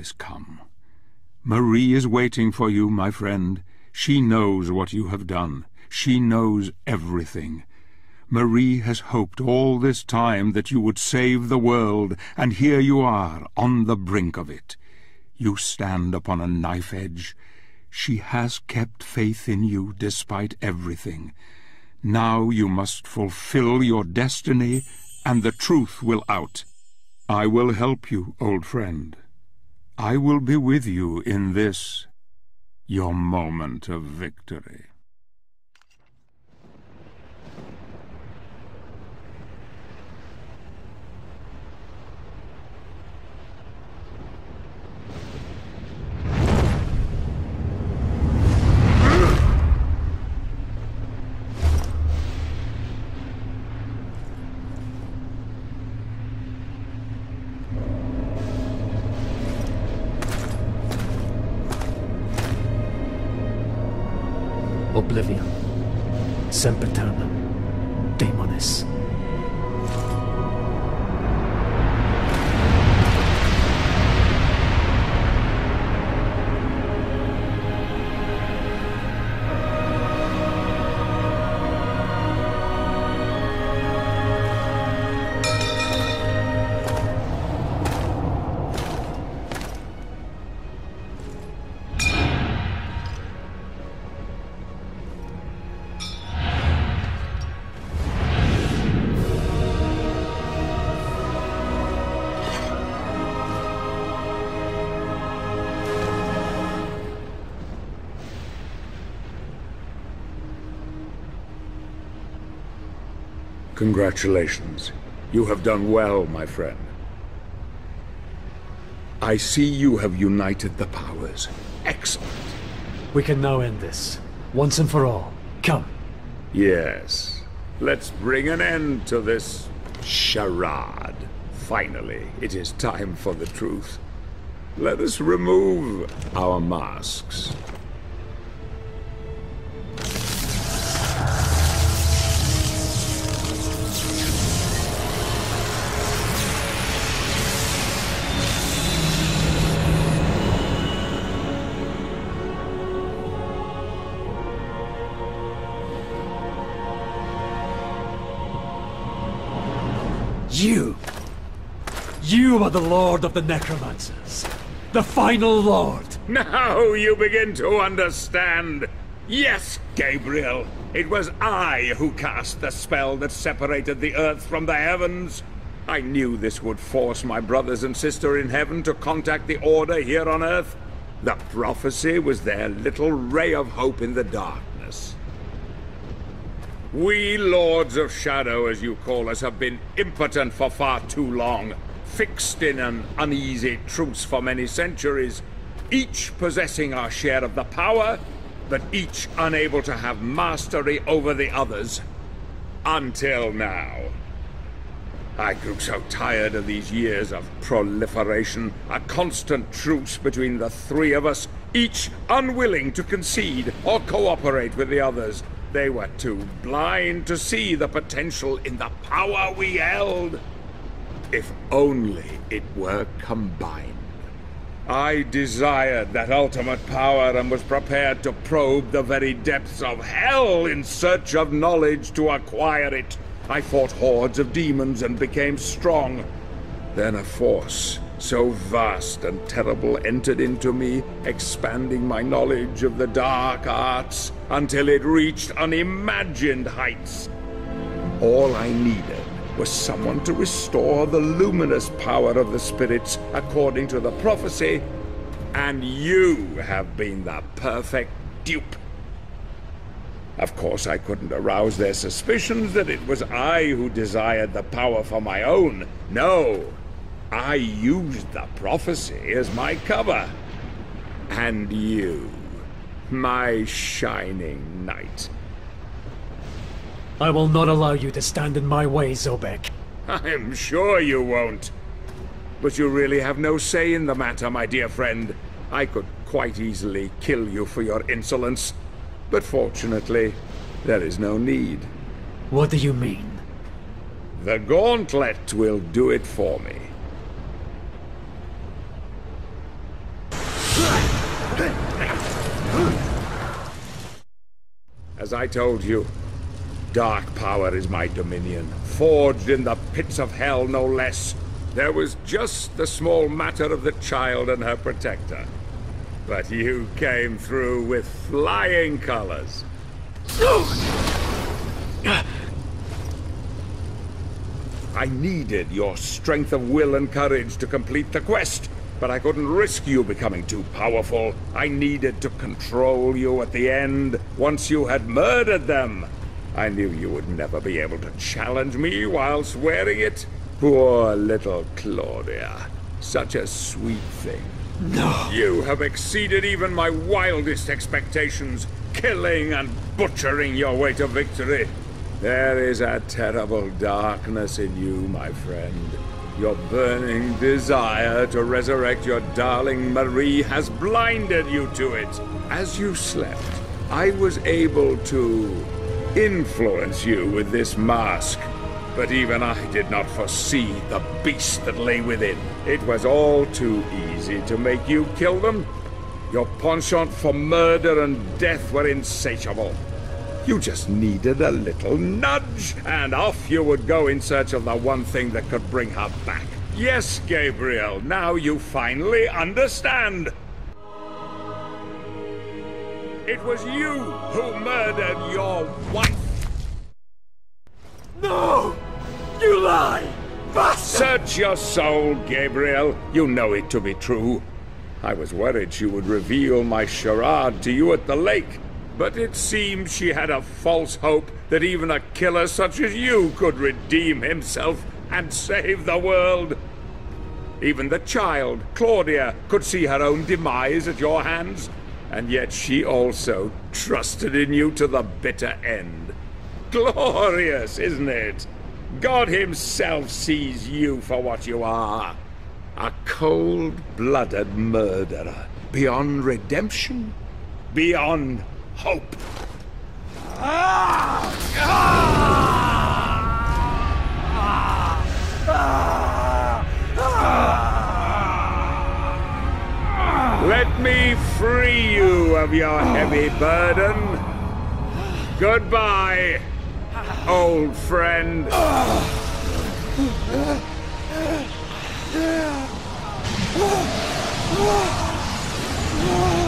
is come. Marie is waiting for you, my friend. She knows what you have done. She knows everything. Marie has hoped all this time that you would save the world, and here you are, on the brink of it. You stand upon a knife edge. She has kept faith in you despite everything. Now you must fulfill your destiny, and the truth will out. I will help you, old friend. I will be with you in this, your moment of victory. Oblivion. Sempiternam. Daemonis. Congratulations. You have done well, my friend. I see you have united the powers. Excellent. We can now end this. Once and for all. Come. Yes. Let's bring an end to this charade. Finally, it is time for the truth. Let us remove our masks. Are the Lord of the Necromancers. The final Lord. Now you begin to understand. Yes, Gabriel. It was I who cast the spell that separated the earth from the heavens. I knew this would force my brothers and sister in heaven to contact the Order here on earth. The prophecy was their little ray of hope in the darkness. We Lords of Shadow, as you call us, have been impotent for far too long, fixed in an uneasy truce for many centuries, each possessing our share of the power, but each unable to have mastery over the others. Until now. I grew so tired of these years of proliferation, a constant truce between the three of us, each unwilling to concede or cooperate with the others. They were too blind to see the potential in the power we held. If only it were combined. I desired that ultimate power and was prepared to probe the very depths of hell in search of knowledge to acquire it. I fought hordes of demons and became strong. Then a force so vast and terrible entered into me, expanding my knowledge of the dark arts until it reached unimagined heights. All I needed was someone to restore the luminous power of the spirits according to the prophecy, and you have been the perfect dupe. Of course, I couldn't arouse their suspicions that it was I who desired the power for my own. No, I used the prophecy as my cover. And you, my shining knight. I will not allow you to stand in my way, Zobek. I'm sure you won't. But you really have no say in the matter, my dear friend. I could quite easily kill you for your insolence. But fortunately, there is no need. What do you mean? The gauntlet will do it for me. As I told you, dark power is my dominion, forged in the pits of hell no less. There was just the small matter of the child and her protector. But you came through with flying colors. I needed your strength of will and courage to complete the quest, but I couldn't risk you becoming too powerful. I needed to control you at the end, once you had murdered them. I knew you would never be able to challenge me whilst wearing it. Poor little Claudia. Such a sweet thing. No. You have exceeded even my wildest expectations, killing and butchering your way to victory. There is a terrible darkness in you, my friend. Your burning desire to resurrect your darling Marie has blinded you to it. As you slept, I was able to influence you with this mask. But even I did not foresee the beast that lay within. It was all too easy to make you kill them. Your penchant for murder and death were insatiable. You just needed a little nudge, and off you would go in search of the one thing that could bring her back. Yes, Gabriel, now you finally understand. It was you who murdered your wife. No! You lie! Bastard! Search your soul, Gabriel. You know it to be true. I was worried she would reveal my charade to you at the lake. But it seems she had a false hope that even a killer such as you could redeem himself and save the world. Even the child, Claudia, could see her own demise at your hands, and yet she also trusted in you to the bitter end. Glorious, isn't it? God himself sees you for what you are. A cold-blooded murderer. Beyond redemption, beyond hope. Ah! Ah! Ah! Let me free you of your heavy burden. Goodbye, old friend.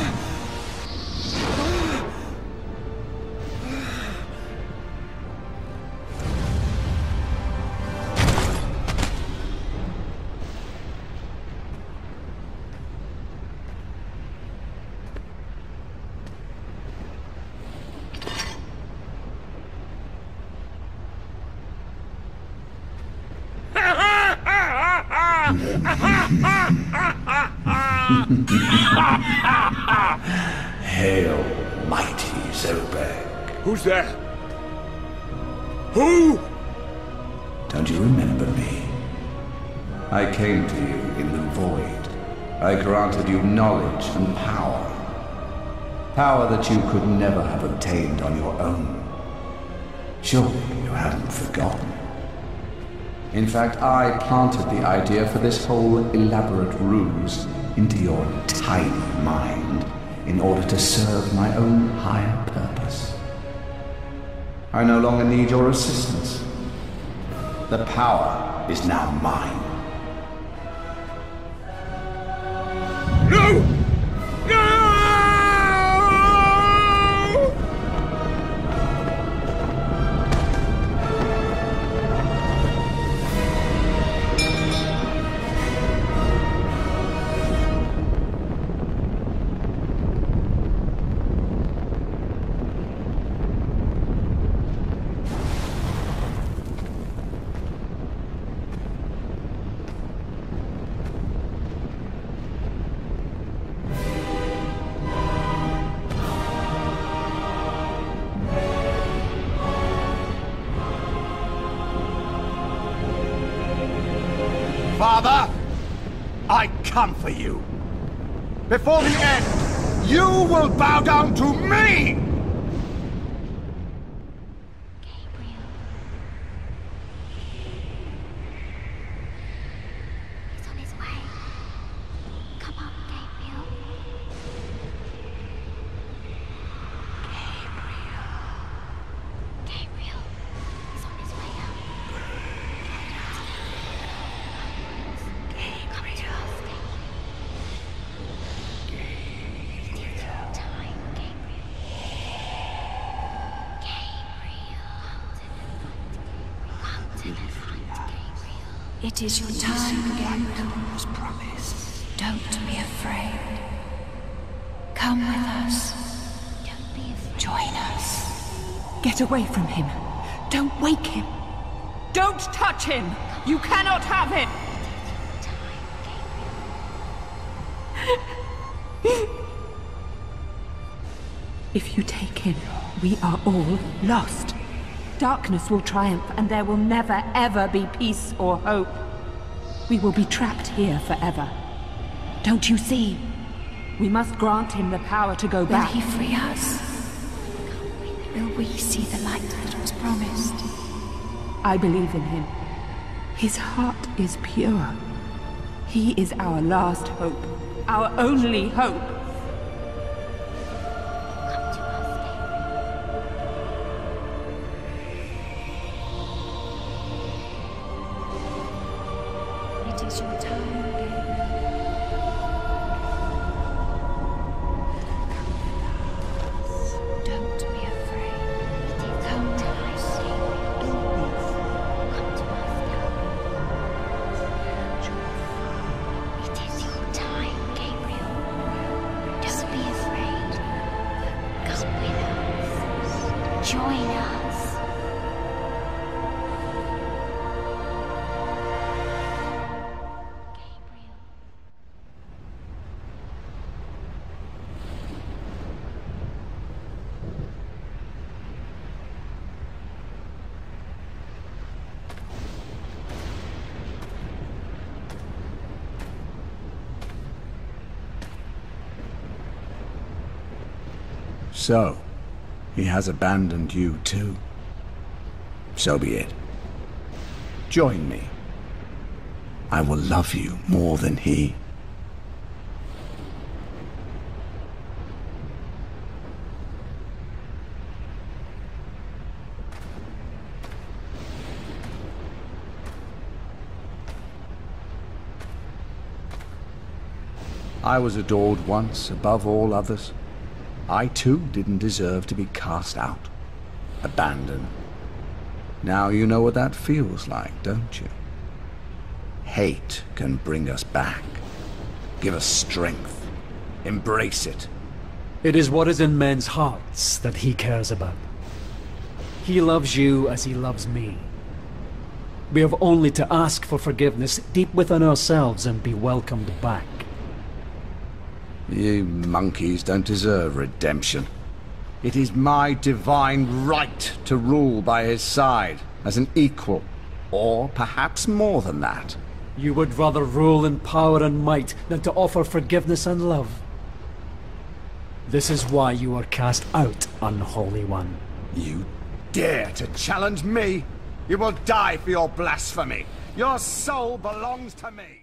Power that you could never have obtained on your own. Surely you haven't forgotten. In fact, I planted the idea for this whole elaborate ruse into your tiny mind in order to serve my own higher purpose. I no longer need your assistance. The power is now mine. Before the end, you will bow down to me! It is your time, Gabriel. was promised. Don't be afraid. Come with us. Don't be afraid. Join us. Get away from him. Don't wake him. Don't touch him. You cannot have him. If you take him, we are all lost. Darkness will triumph, and there will never, ever be peace or hope. We will be trapped here forever. Don't you see? We must grant him the power to go Will back. he free us? Will we see the light that was promised? I believe in him. His heart is pure. He is our last hope, our only hope. Your time, Gabriel. So, he has abandoned you too. So be it. Join me. I will love you more than he. I was adored once above all others. I too didn't deserve to be cast out, abandoned. Now you know what that feels like, don't you? Hate can bring us back, give us strength, embrace it. It is what is in men's hearts that he cares about. He loves you as he loves me. We have only to ask for forgiveness deep within ourselves and be welcomed back. You monkeys don't deserve redemption. It is my divine right to rule by his side as an equal, or perhaps more than that. You would rather rule in power and might than to offer forgiveness and love. This is why you are cast out, unholy one. You dare to challenge me? You will die for your blasphemy. Your soul belongs to me.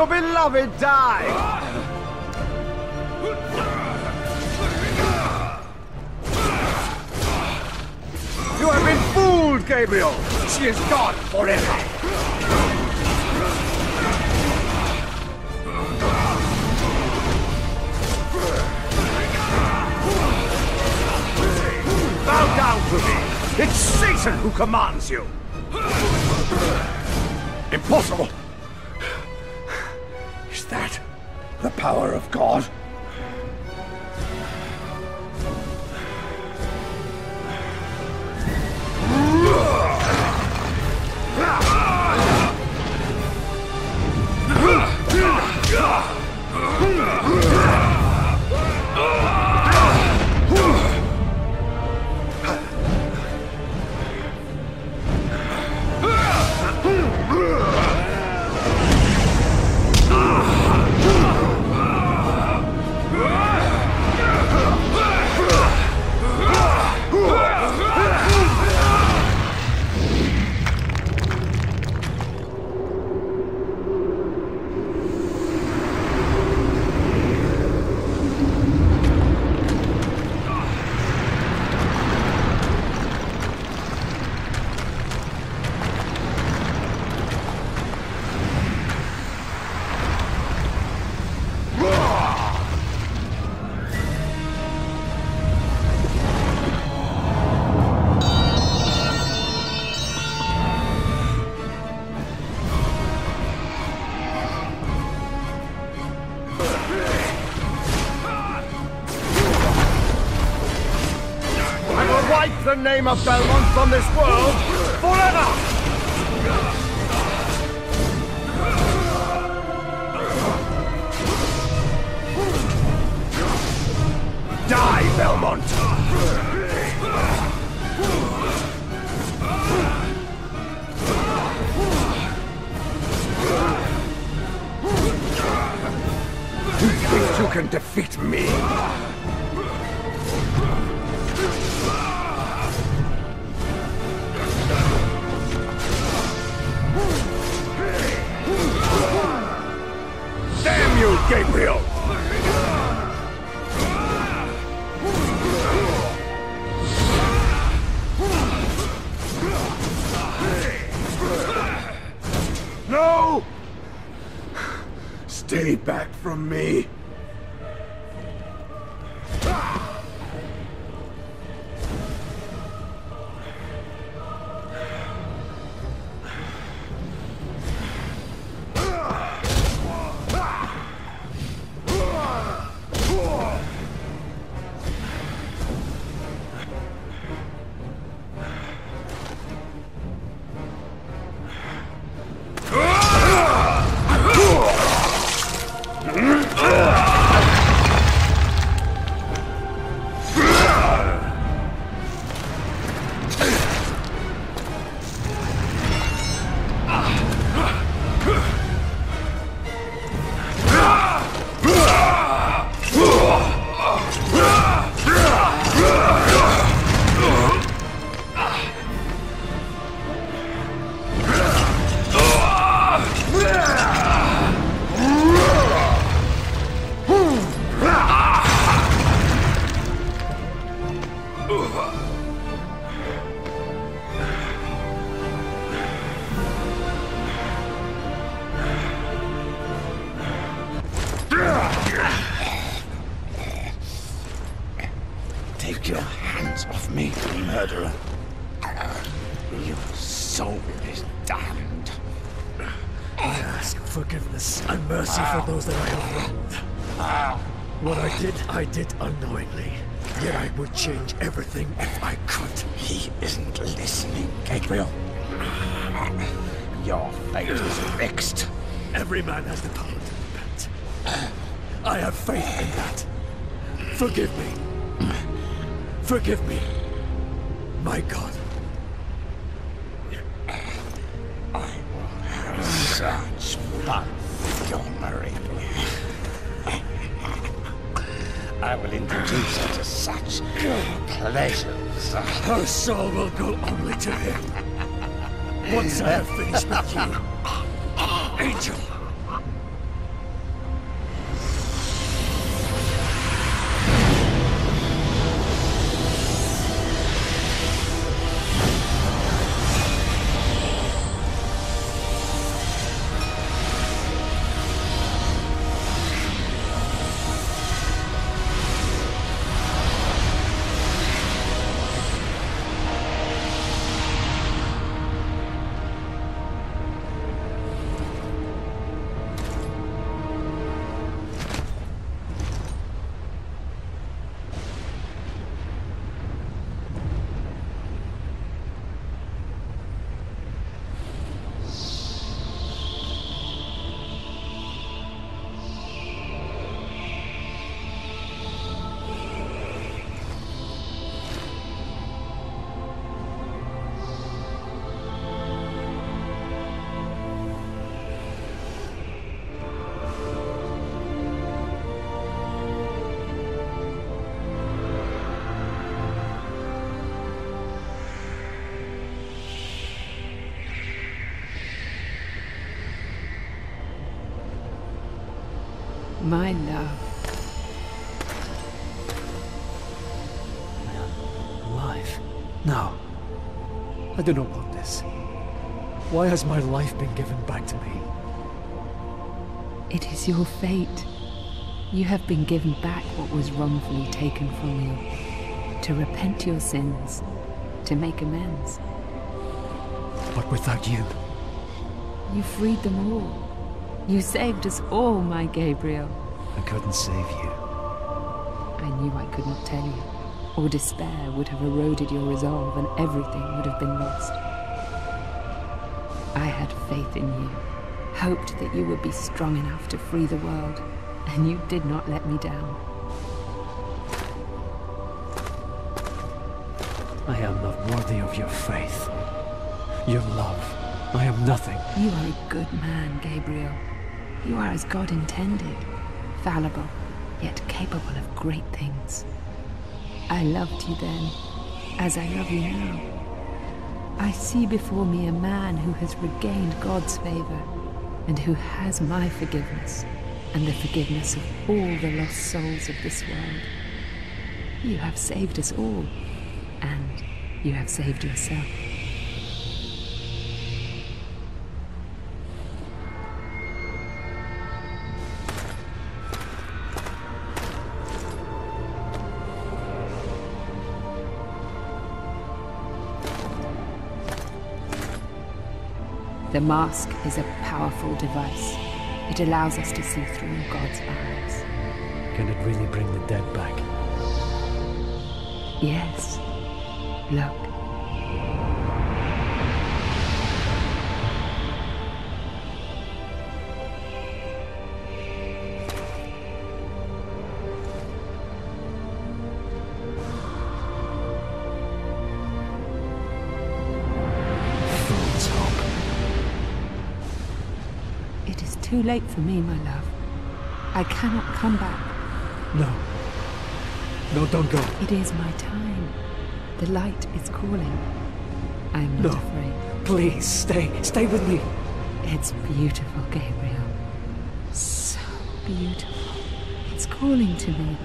Your beloved die. You have been fooled, Gabriel. She is gone forever. Bow down to me. It's Satan who commands you. Impossible! Power of God? Name of Belmont from this world I did unknowingly. Yet I would change everything if I could. He isn't listening, Gabriel. Your fate is fixed. Every man has the power to repent. I have faith in that. Forgive me. Forgive me. My God. Her to such pleasures. Her soul will go only to him. Once I have finished with you. My love. Life? No. I do not want this. Why has my life been given back to me? It is your fate. You have been given back what was wrongfully taken from you. To repent your sins. To make amends. But without you, You freed them all. You saved us all, my Gabriel. I couldn't save you. I knew I could not tell you. or despair would have eroded your resolve and everything would have been lost. I had faith in you, hoped that you would be strong enough to free the world, and you did not let me down. I am not worthy of your faith. Your love. I am nothing. You are a good man, Gabriel. You are as God intended, fallible, yet capable of great things. I loved you then, as I love you now. I see before me a man who has regained God's favor, and who has my forgiveness, and the forgiveness of all the lost souls of this world. You have saved us all, and you have saved yourself. The mask is a powerful device. It allows us to see through God's eyes. Can it really bring the dead back? Yes. Look. Too late for me, my love. I cannot come back. No. No, don't go. It is my time. The light is calling. I am not No. afraid. Please, stay. Stay with me. It's beautiful, Gabriel. So beautiful. It's calling to me.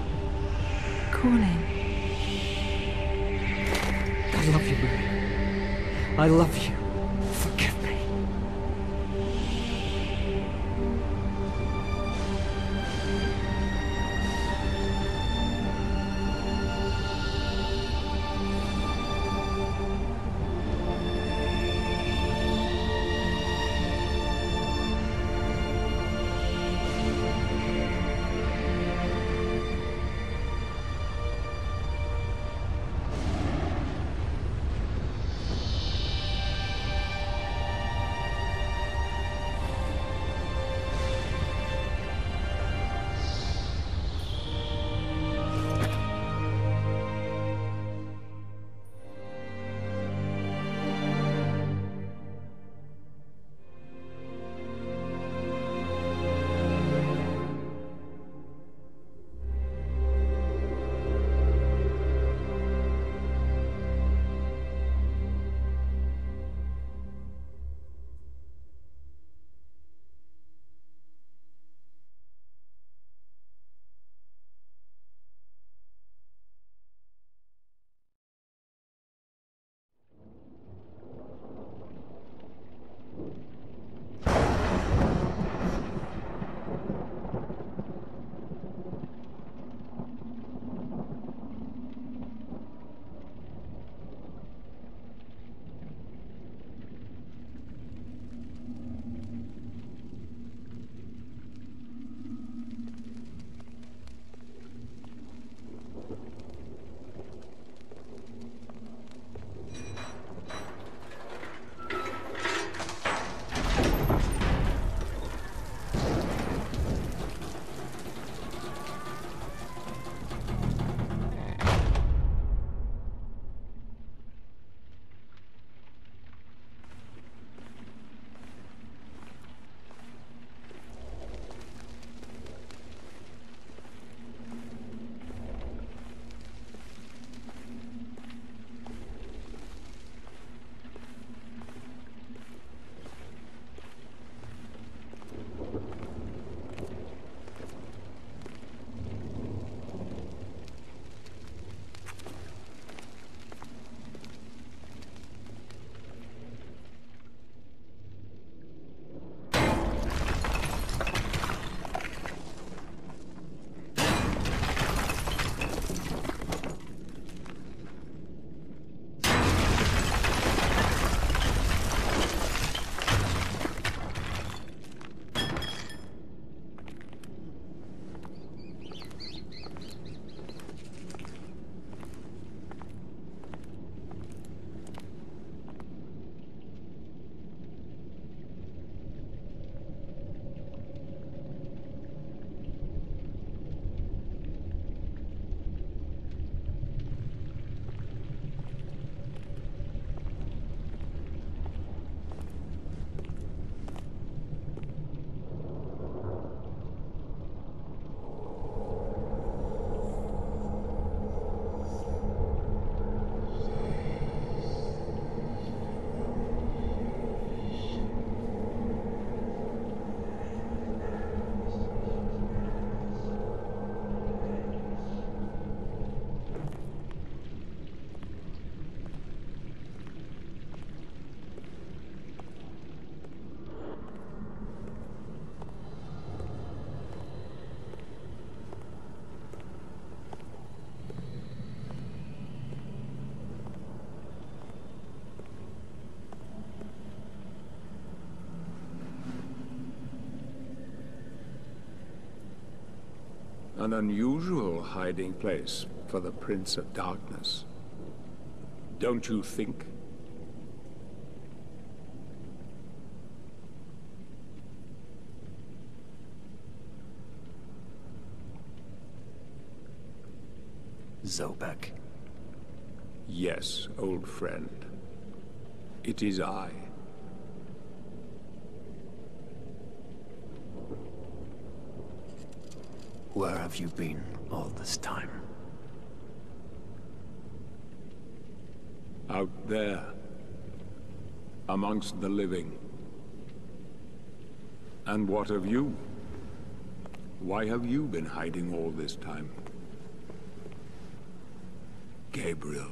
Calling. I love you, Mary. I love you. An unusual hiding place for the Prince of Darkness. Don't you think? Zobek. Yes, old friend. It is I. Where have you been all this time? Out there. Amongst the living. And what of you? Why have you been hiding all this time? Gabriel.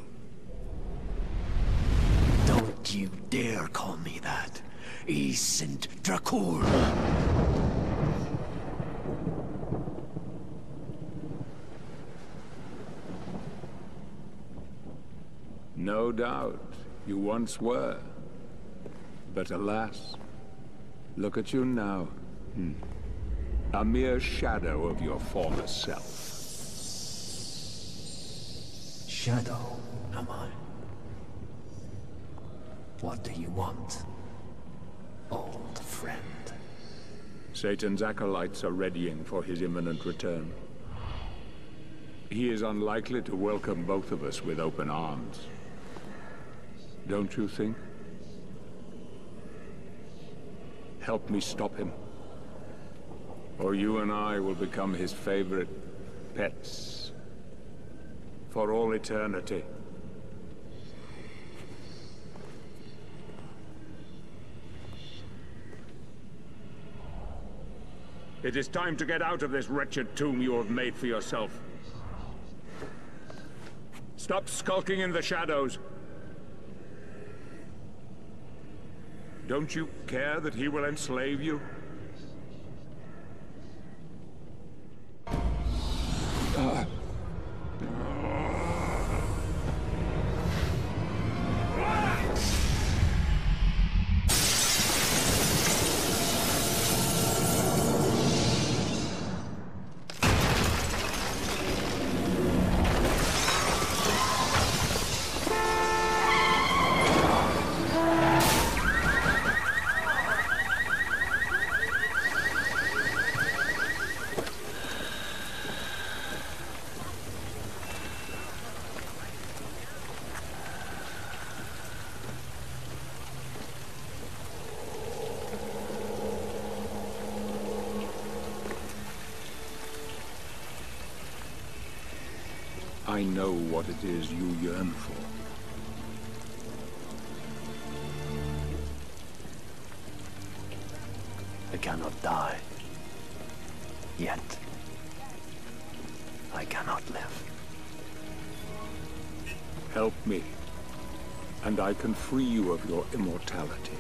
Don't you dare call me that. Isint Dracul. No doubt, you once were. But alas, look at you now. Hmm. A mere shadow of your former self. Shadow, am I? What do you want, old friend? Satan's acolytes are readying for his imminent return. He is unlikely to welcome both of us with open arms. Don't you think? Help me stop him. Or you and I will become his favorite pets. For all eternity. It is time to get out of this wretched tomb you have made for yourself. Stop skulking in the shadows. Don't you care that he will enslave you? What it is you yearn for. I cannot die. Yet. I cannot live. Help me, and I can free you of your immortality.